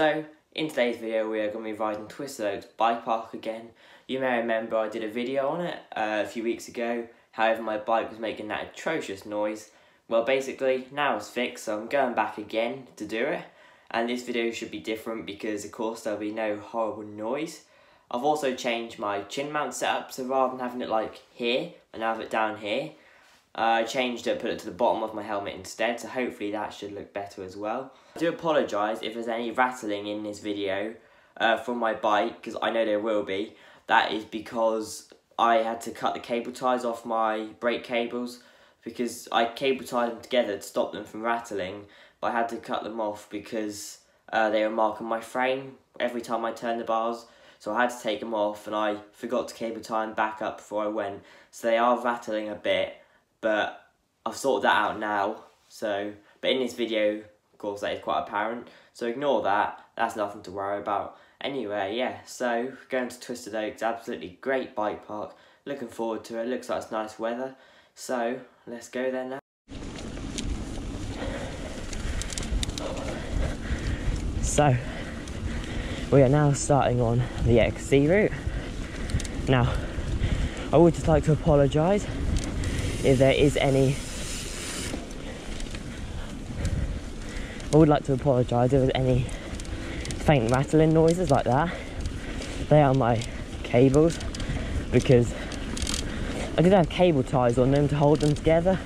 So, in today's video we are going to be riding Twisted Oaks Bike Park again. You may remember I did a video on it uh, a few weeks ago, however my bike was making that atrocious noise. Well basically, now it's fixed so I'm going back again to do it. And this video should be different because of course there'll be no horrible noise. I've also changed my chin mount setup so rather than having it like here, I now have it down here. Uh, I changed it, put it to the bottom of my helmet instead, so hopefully that should look better as well. I do apologise if there's any rattling in this video uh, from my bike, because I know there will be. That is because I had to cut the cable ties off my brake cables, because I cable tied them together to stop them from rattling, but I had to cut them off because uh, they were marking my frame every time I turned the bars. So I had to take them off, and I forgot to cable tie them back up before I went. So they are rattling a bit but I've sorted that out now. So, but in this video, of course, that is quite apparent. So ignore that. That's nothing to worry about. Anyway, yeah. So going to Twisted Oaks, absolutely great bike park. Looking forward to it. Looks like it's nice weather. So let's go there now. So we are now starting on the XC route. Now, I would just like to apologise if there is any. I would like to apologise if there's any faint rattling noises like that. They are my cables because I did have cable ties on them to hold them together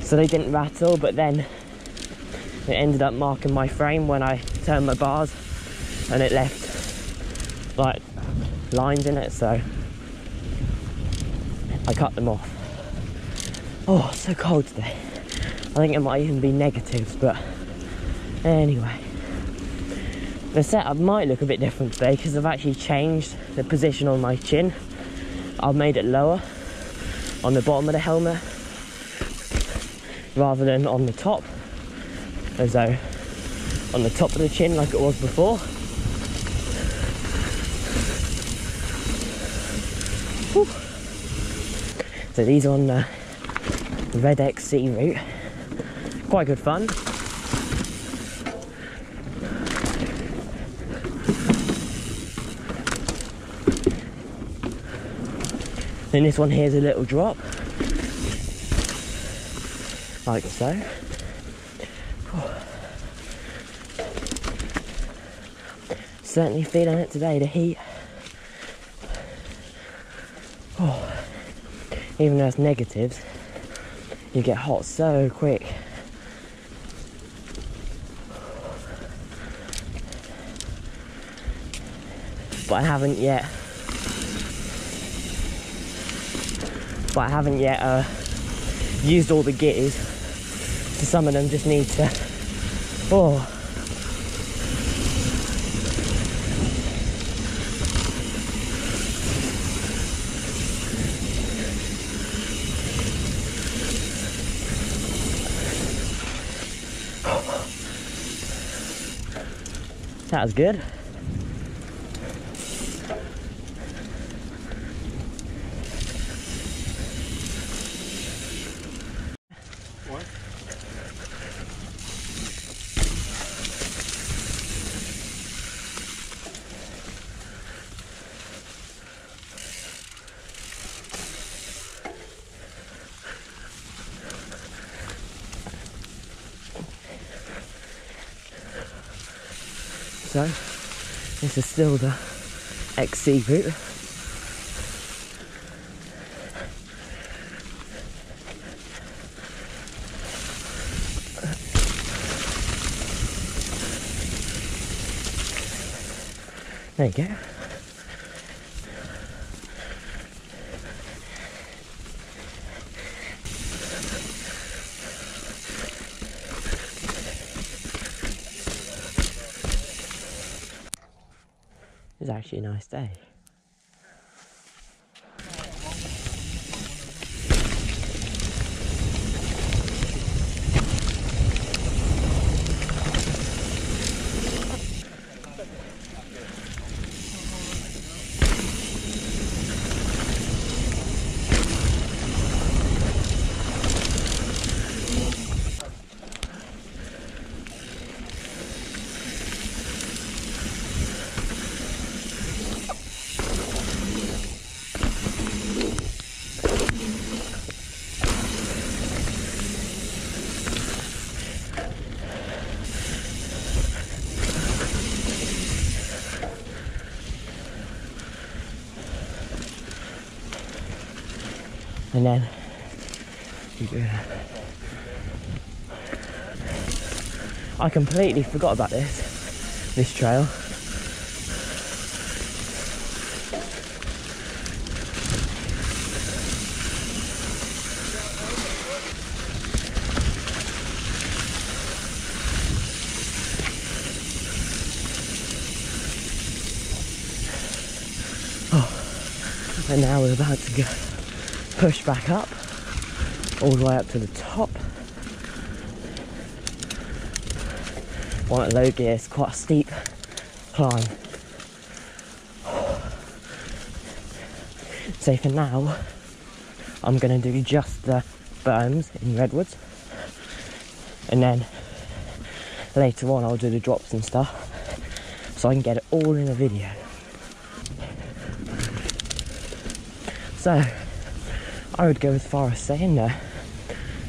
so they didn't rattle but then it ended up marking my frame when I turned my bars and it left like lines in it so I cut them off Oh, so cold today. I think it might even be negatives, but anyway. The setup might look a bit different today because I've actually changed the position on my chin. I've made it lower on the bottom of the helmet rather than on the top, as though on the top of the chin like it was before. Whew. So these are on uh, Red XC route. Quite good fun. Then this one here is a little drop. Like so. Certainly feeling it today, the heat. Oh. Even though it's negatives, you get hot so quick. But I haven't yet. But I haven't yet uh, used all the gears. So some of them just need to. Oh. That was good. So, this is still the XC route. There you go. It's actually a nice day. I completely forgot about this, this trail. Oh, and now we're about to go push back up all the way up to the top. One at low gear, it's quite a steep climb. So for now, I'm gonna do just the berms in redwoods, and then later on I'll do the drops and stuff, so I can get it all in a video. So I would go as far as saying uh,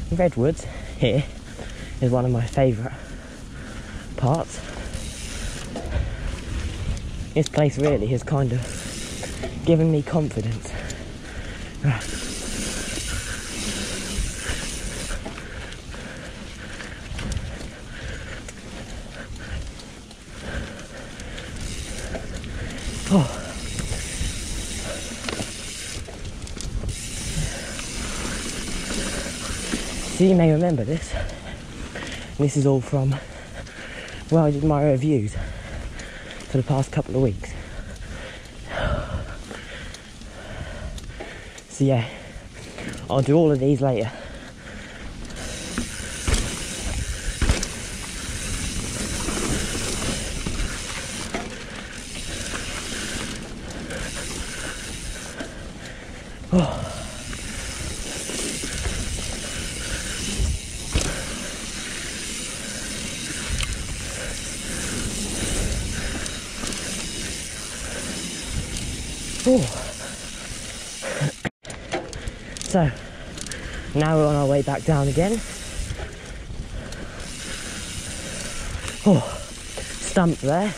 that redwoods here is one of my favourite parts. This place really has kind of given me confidence. So you may remember this. This is all from where I did my reviews for the past couple of weeks. So yeah, I'll do all of these later. Oh. So, now we're on our way back down again. Oh, stump there.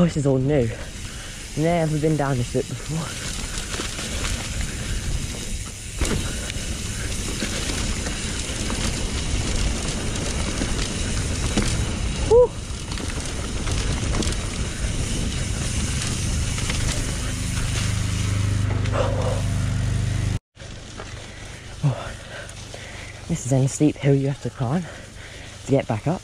Oh, this is all new. Never been down this bit before. Oh. This is any steep hill you have to climb to get back up.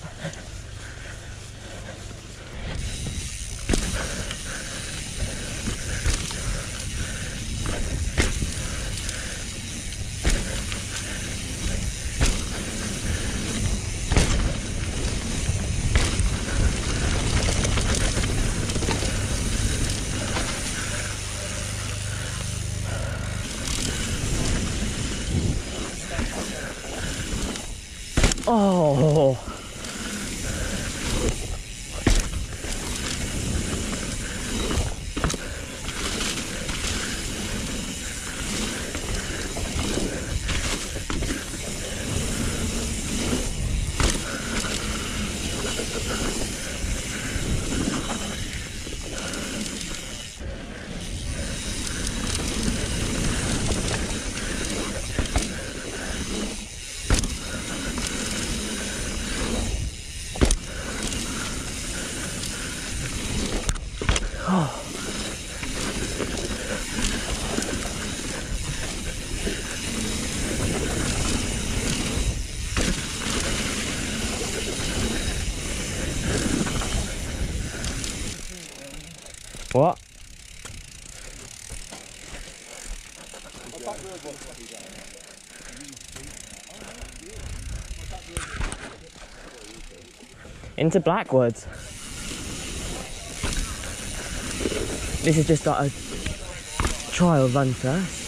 Oh. What? Into Blackwoods. This is just like a trial run first.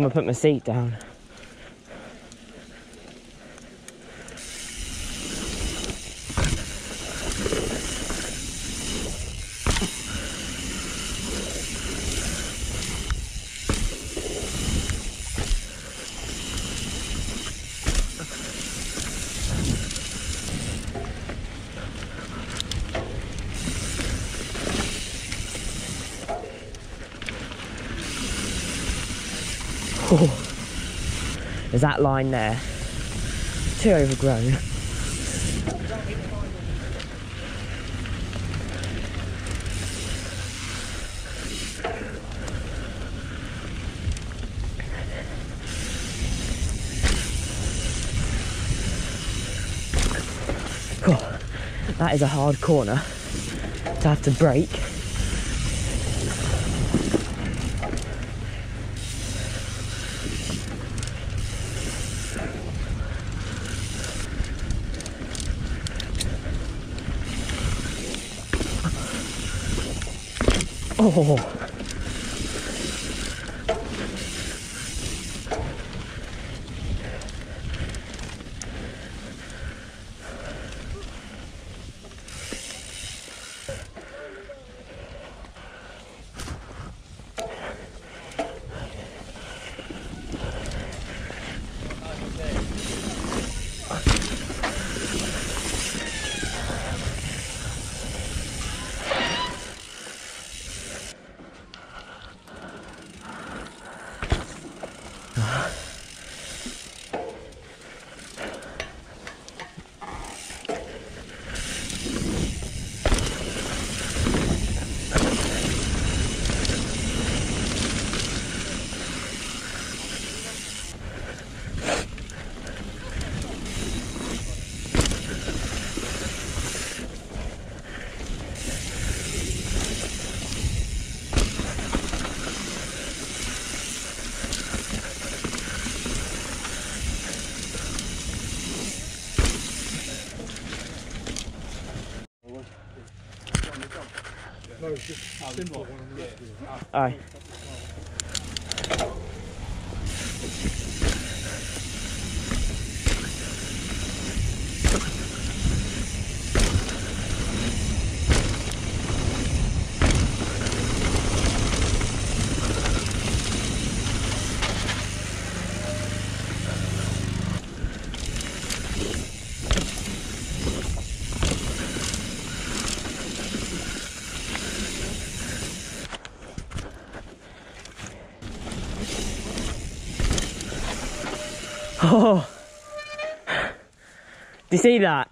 gonna put my seat down. Oh, there's that line there. Too overgrown. That is a hard corner to have to brake. Oh. Aye. Oh. Do you see that?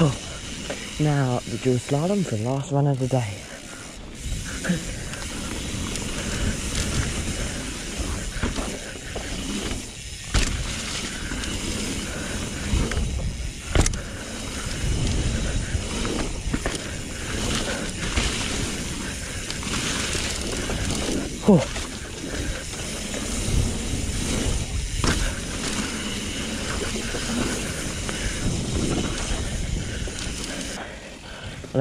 Oh. Now, the dual slalom for the last run of the day. I'll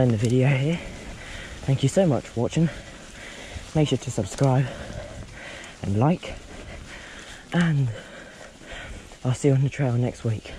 end the video here. Thank you so much for watching. Make sure to subscribe and like. And I'll see you on the trail next week.